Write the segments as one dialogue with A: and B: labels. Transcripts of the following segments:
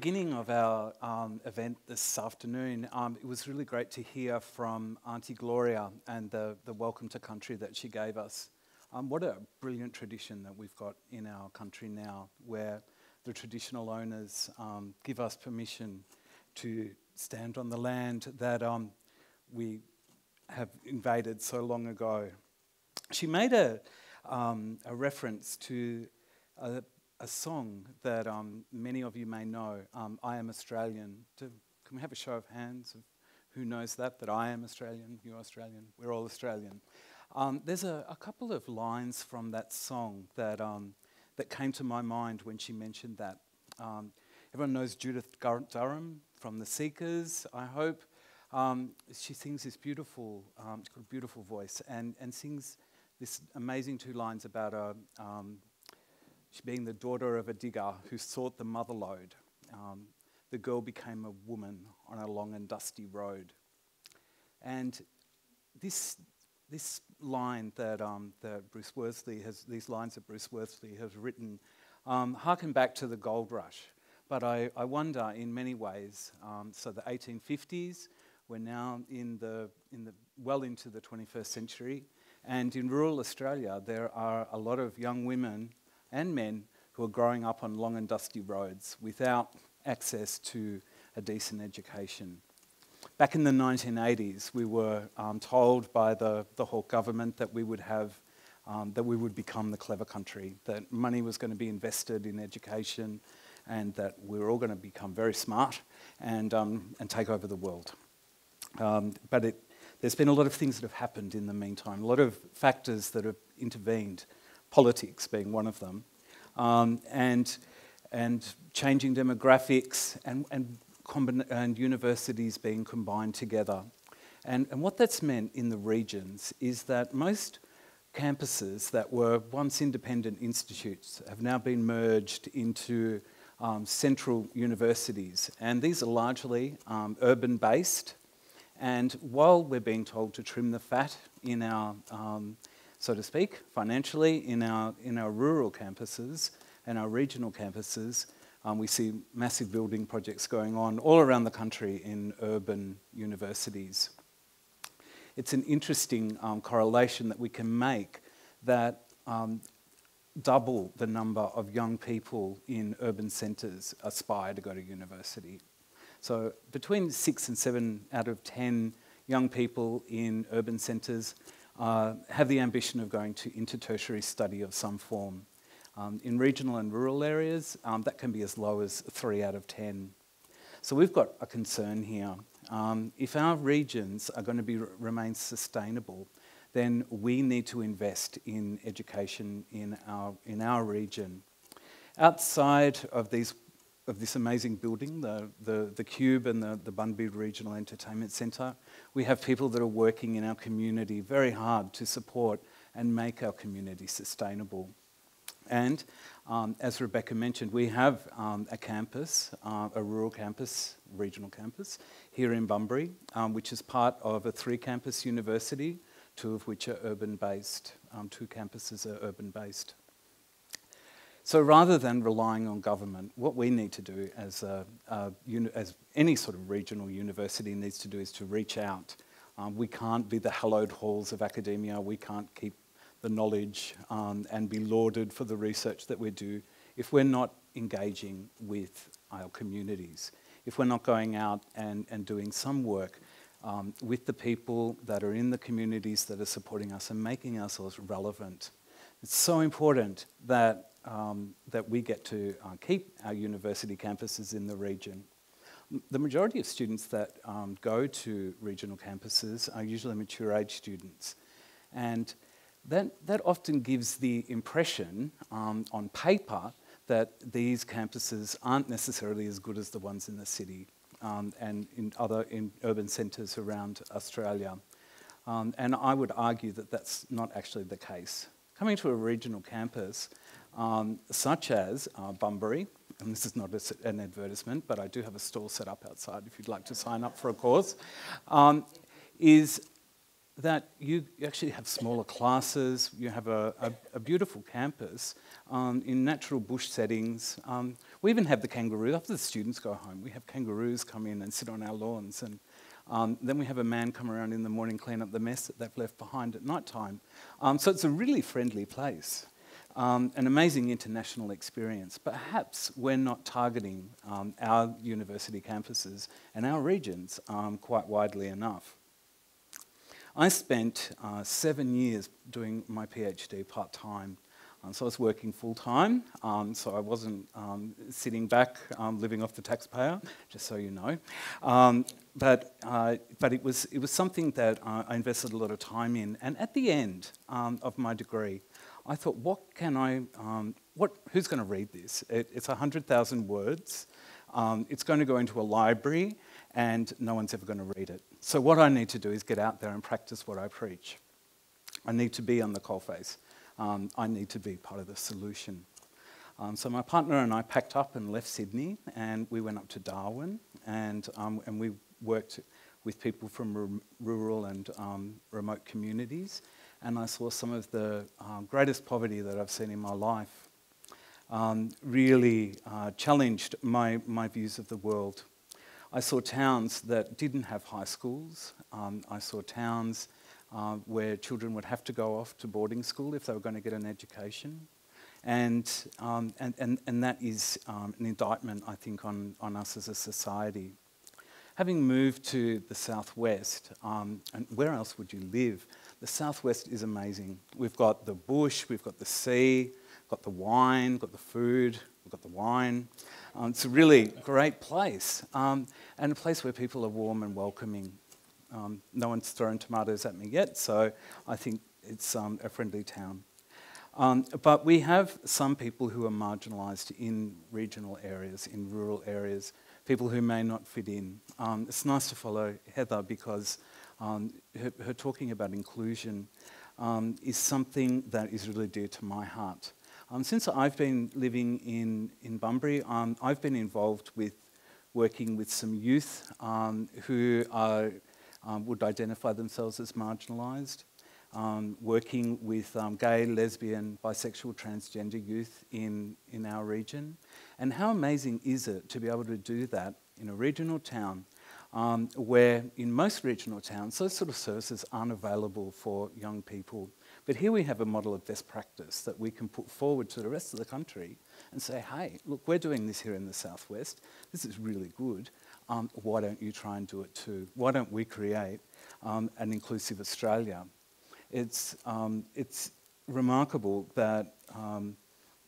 A: beginning of our um, event this afternoon, um, it was really great to hear from Auntie Gloria and the, the welcome to country that she gave us. Um, what a brilliant tradition that we've got in our country now, where the traditional owners um, give us permission to stand on the land that um, we have invaded so long ago. She made a, um, a reference to a a song that um, many of you may know, um, I Am Australian. can we have a show of hands of who knows that? That I am Australian, you're Australian, we're all Australian. Um, there's a, a, couple of lines from that song that, um, that came to my mind when she mentioned that. Um, everyone knows Judith Durham from The Seekers, I hope. Um, she sings this beautiful, she's got a beautiful voice, and, and sings this amazing two lines about a, she being the daughter of a digger who sought the mother lode. Um, the girl became a woman on a long and dusty road. And this, this line that, um, that Bruce Woodley has, these lines that Bruce Woodley has written, um, harken back to the gold rush. But I, I wonder in many ways, um, so the 1850s, we're now in the, in the, well into the 21st century, and in rural Australia, there are a lot of young women and men who are growing up on long and dusty roads without access to a decent education. Back in the 1980s, we were um, told by the, the Hawke government that we would have, um, that we would become the clever country, that money was going to be invested in education, and that we were all going to become very smart and, um, and take over the world. Um, but it, there's been a lot of things that have happened in the meantime, a lot of factors that have intervened politics being one of them, um, and, and changing demographics and, and, and universities being combined together. And, and what that's meant in the regions is that most campuses that were once independent institutes have now been merged into um, central universities. And these are largely um, urban based. And while we're being told to trim the fat in our um, so to speak, financially in our, in our rural campuses and our regional campuses. Um, we see massive building projects going on all around the country in urban universities. It's an interesting um, correlation that we can make that um, double the number of young people in urban centres aspire to go to university. So between six and seven out of 10 young people in urban centres uh, have the ambition of going to intertertiary study of some form. Um, in regional and rural areas, um, that can be as low as 3 out of 10. So we've got a concern here. Um, if our regions are going to be, remain sustainable, then we need to invest in education in our, in our region. Outside of these of this amazing building, the, the, the Cube and the, the Bunbury Regional Entertainment Centre. We have people that are working in our community very hard to support and make our community sustainable. And um, as Rebecca mentioned, we have um, a campus, uh, a rural campus, regional campus, here in Bunbury, um, which is part of a three campus university, two of which are urban based. Um, two campuses are urban based. So rather than relying on government, what we need to do as, a, a, as any sort of regional university needs to do is to reach out. Um, we can't be the hallowed halls of academia. We can't keep the knowledge um, and be lauded for the research that we do if we're not engaging with our communities, if we're not going out and, and doing some work um, with the people that are in the communities that are supporting us and making ourselves relevant. It's so important that um, that we get to uh, keep our university campuses in the region. The majority of students that um, go to regional campuses are usually mature age students. And that, that often gives the impression um, on paper that these campuses aren't necessarily as good as the ones in the city um, and in other in urban centres around Australia. Um, and I would argue that that's not actually the case. Coming to a regional campus um, such as uh, Bunbury, and this is not a, an advertisement, but I do have a stall set up outside if you'd like to sign up for a course, um, is that you actually have smaller classes, you have a, a, a beautiful campus um, in natural bush settings um, We even have the kangaroo. After the students go home, we have kangaroos come in and sit on our lawns. And um, then we have a man come around in the morning, clean up the mess that they've left behind at night time. Um, so it's a really friendly place. Um, an amazing international experience. Perhaps we're not targeting um, our university campuses and our regions um, quite widely enough. I spent uh, seven years doing my PhD part time. Um, so I was working full time, um, so I wasn't um, sitting back um, living off the taxpayer, just so you know. Um, but uh, but it, was, it was something that uh, I invested a lot of time in. And at the end um, of my degree, I thought, what can I, what, who's going to read this? It, it's 100,000 words. it's going to go into a library, and no one's ever going to read it. So what I need to do is get out there and practice what I preach. I need to be on the coalface. Um, I need to be part of the solution. Um, so my partner and I packed up and left Sydney, and we went up to Darwin, and, um, and we worked with people from rural and um, remote communities. And I saw some of the uh, greatest poverty that I've seen in my life. Um, really uh, challenged my, my views of the world. I saw towns that didn't have high schools. Um, I saw towns uh, where children would have to go off to boarding school if they were going to get an education. And, um, and, and, and that is um, an indictment, I think, on, on us as a society. Having moved to the southwest, um, and where else would you live? The southwest is amazing. We've got the bush, we've got the sea, got the wine, got the food, we've got the wine. Um, it's a really great place, um, and a place where people are warm and welcoming. Um, no one's thrown tomatoes at me yet, so I think it's um, a friendly town. Um, but we have some people who are marginalised in regional areas, in rural areas, people who may not fit in. Um, it's nice to follow Heather because her, her, talking about inclusion is something that is really dear to my heart. Um, since I've been living in, in Bunbury, um, I've been involved with working with some youth um, who are, um, would identify themselves as marginalised, um, working with um, gay, lesbian, bisexual, transgender youth in, in our region. And how amazing is it to be able to do that in a regional town where in most regional towns those sort of services aren't available for young people but here we have a model of best practice that we can put forward to the rest of the country and say, hey, look, we're doing this here in the Southwest. This is really good. Um, why don't you try and do it too? Why don't we create um, an inclusive Australia? It's, um, it's remarkable that um,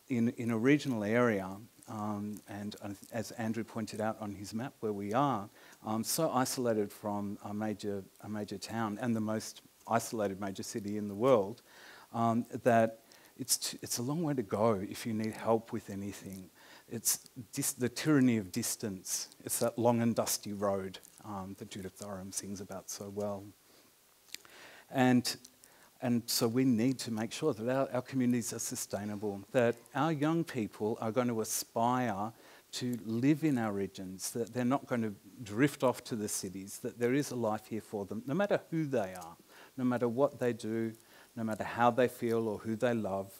A: in, in a regional area, um, and as Andrew pointed out on his map where we are, um, so isolated from a major, a major town and the most isolated major city in the world, um, that it's, it's a long way to go if you need help with anything. It's the tyranny of distance. It's that long and dusty road um, that Judith Durham sings about so well. And, and so we need to make sure that our, our communities are sustainable, that our young people are going to aspire to live in our regions, that they're not going to drift off to the cities, that there is a life here for them, no matter who they are no matter what they do, no matter how they feel or who they love,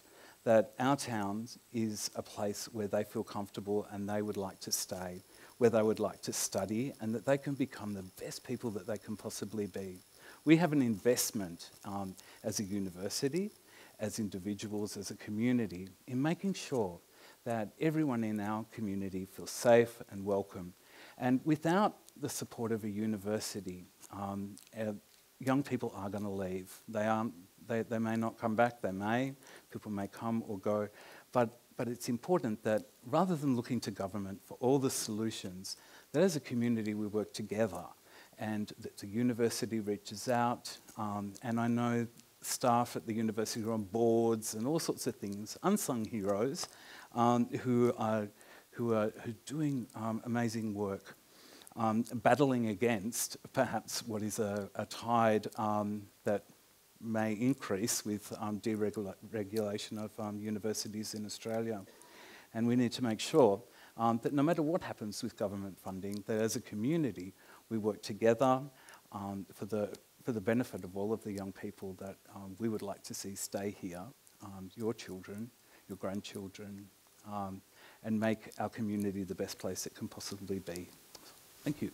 A: that our town is a place where they feel comfortable and they would like to stay, where they would like to study, and that they can become the best people that they can possibly be. We have an investment um, as a university, as individuals, as a community, in making sure that everyone in our community feels safe and welcome. And without the support of a university, um, young people are going to leave. They, aren't, they, they may not come back, they may, people may come or go. But, but it's important that rather than looking to government for all the solutions, that as a community we work together and that the university reaches out. Um, and I know staff at the university who are on boards and all sorts of things, unsung heroes um, who, are, who, are, who are doing um, amazing work um, battling against perhaps what is a, a tide um, that may increase with um, deregulation of um, universities in Australia. And we need to make sure um, that no matter what happens with government funding, that as a community we work together um, for, the, for the benefit of all of the young people that we would like to see stay here, your children, your grandchildren, and make our community the best place it can possibly be. Thank you.